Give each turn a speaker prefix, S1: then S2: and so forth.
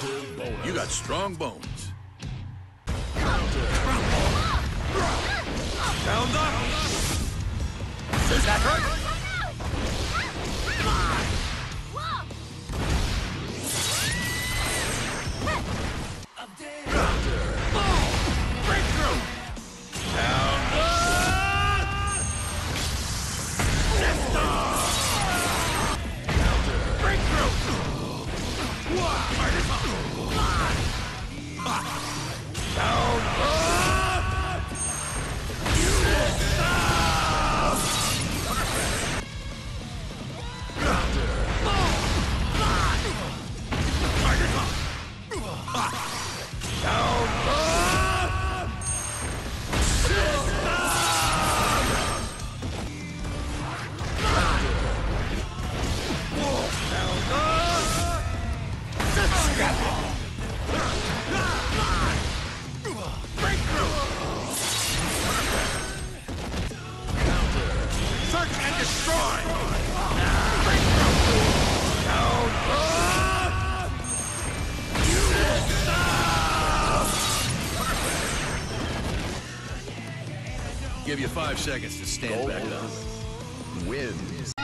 S1: You got strong bones. Counter.
S2: Down the... Does that hurt? Breakthrough! Down the... Breakthrough! Target
S1: Give you five seconds to stand back up.
S3: wins.